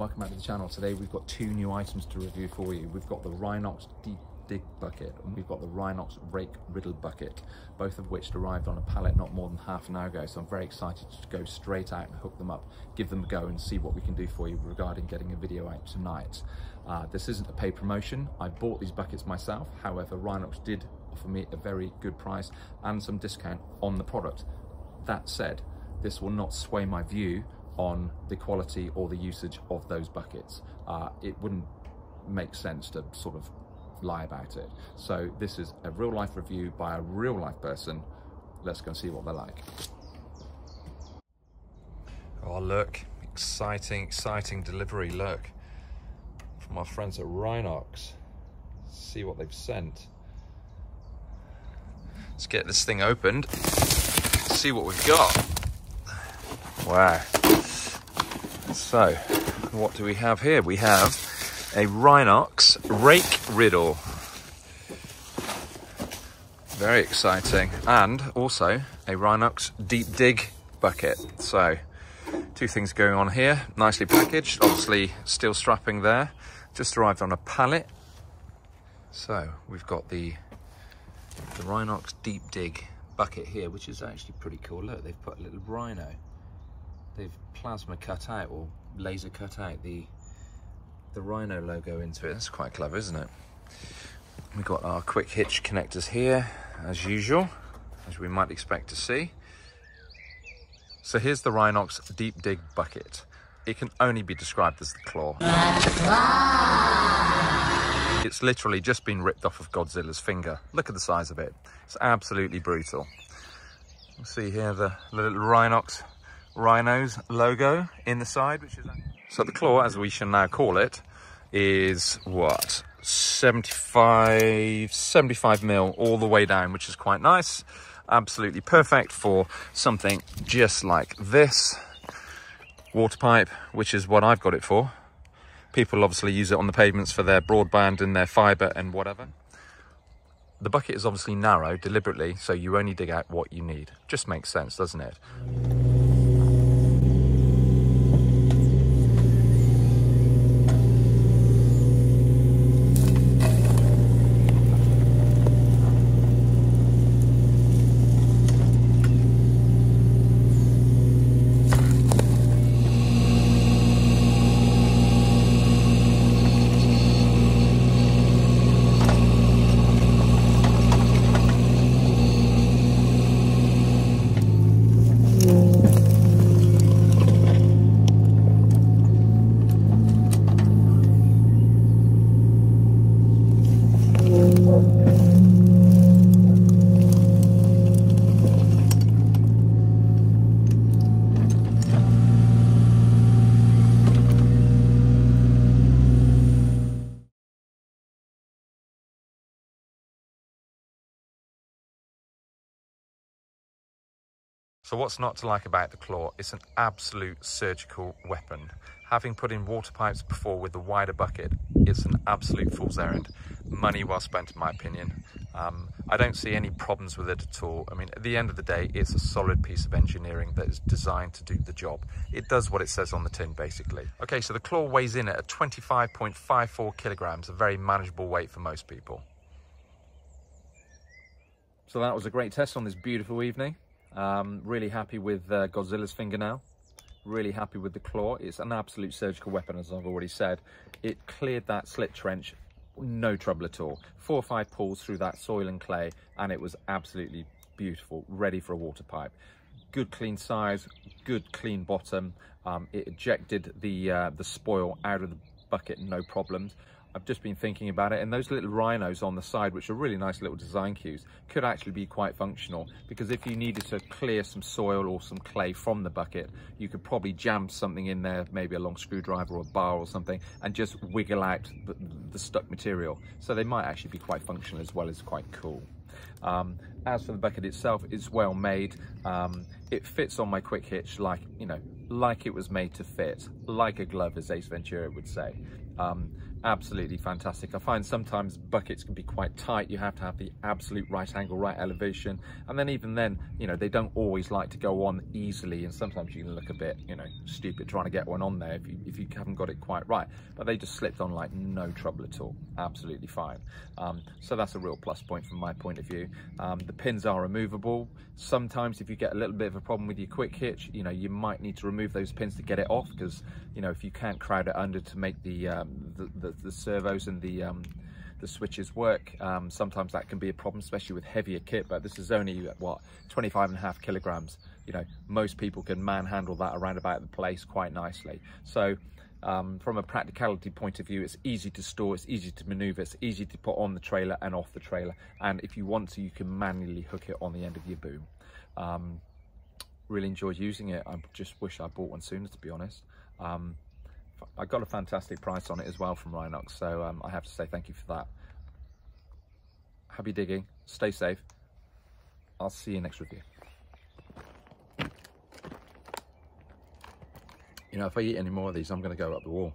Welcome back to the channel. Today we've got two new items to review for you. We've got the Rhinox Deep Dig Bucket and we've got the Rhinox Rake Riddle Bucket, both of which arrived on a pallet not more than half an hour ago. So I'm very excited to go straight out and hook them up, give them a go and see what we can do for you regarding getting a video out tonight. Uh, this isn't a paid promotion. I bought these buckets myself. However, Rhinox did offer me a very good price and some discount on the product. That said, this will not sway my view on the quality or the usage of those buckets. Uh, it wouldn't make sense to sort of lie about it. So this is a real life review by a real life person. Let's go and see what they're like. Oh look, exciting, exciting delivery, look. From our friends at Rhinox. See what they've sent. Let's get this thing opened, see what we've got. Wow. So, what do we have here? We have a Rhinox Rake Riddle. Very exciting. And also a Rhinox Deep Dig Bucket. So, two things going on here. Nicely packaged, obviously steel strapping there. Just arrived on a pallet. So, we've got the, the Rhinox Deep Dig bucket here, which is actually pretty cool. Look, they've put a little rhino they've plasma cut out or laser cut out the the Rhino logo into it. That's quite clever, isn't it? We've got our quick hitch connectors here, as usual, as we might expect to see. So here's the Rhinox Deep Dig Bucket. It can only be described as the claw. It's literally just been ripped off of Godzilla's finger. Look at the size of it. It's absolutely brutal. See here the little Rhinox Rhino's logo in the side, which is... So the claw, as we shall now call it, is what? 75, 75 mil all the way down, which is quite nice. Absolutely perfect for something just like this. Water pipe, which is what I've got it for. People obviously use it on the pavements for their broadband and their fibre and whatever. The bucket is obviously narrow deliberately, so you only dig out what you need. Just makes sense, doesn't it? So what's not to like about the claw? It's an absolute surgical weapon. Having put in water pipes before with the wider bucket, it's an absolute fool's errand. Money well spent in my opinion. Um, I don't see any problems with it at all. I mean, at the end of the day, it's a solid piece of engineering that is designed to do the job. It does what it says on the tin, basically. Okay, so the claw weighs in at 25.54 kilograms, a very manageable weight for most people. So that was a great test on this beautiful evening. Um, really happy with uh, Godzilla's fingernail. Really happy with the claw. It's an absolute surgical weapon, as I've already said. It cleared that slit trench, no trouble at all. Four or five pulls through that soil and clay, and it was absolutely beautiful, ready for a water pipe. Good clean size, good clean bottom. Um, it ejected the uh, the spoil out of the bucket, no problems. I've just been thinking about it and those little rhinos on the side which are really nice little design cues could actually be quite functional because if you needed to clear some soil or some clay from the bucket you could probably jam something in there maybe a long screwdriver or a bar or something and just wiggle out the, the stuck material. So they might actually be quite functional as well as quite cool. Um, as for the bucket itself it's well made. Um, it fits on my quick hitch like you know like it was made to fit like a glove as Ace Ventura would say. Um, absolutely fantastic. I find sometimes buckets can be quite tight. You have to have the absolute right angle, right elevation. And then even then, you know, they don't always like to go on easily. And sometimes you can look a bit, you know, stupid trying to get one on there if you, if you haven't got it quite right. But they just slipped on like no trouble at all. Absolutely fine. Um, so that's a real plus point from my point of view. Um, the pins are removable. Sometimes if you get a little bit of a problem with your quick hitch, you know, you might need to remove those pins to get it off because, you know, if you can't crowd it under to make the, um, the, the the, servos and the um, the switches work. Um, sometimes that can be a problem, especially with heavier kit, but this is only, what, 25 and a half kilograms. You know, most people can manhandle that around about the place quite nicely. So um, from a practicality point of view, it's easy to store, it's easy to maneuver, it's easy to put on the trailer and off the trailer. And if you want to, you can manually hook it on the end of your boom. Um, really enjoyed using it. I just wish I bought one sooner, to be honest. I got a fantastic price on it as well from Rhinox, so um, I have to say thank you for that. Happy digging, stay safe. I'll see you next review. You know, if I eat any more of these, I'm going to go up the wall.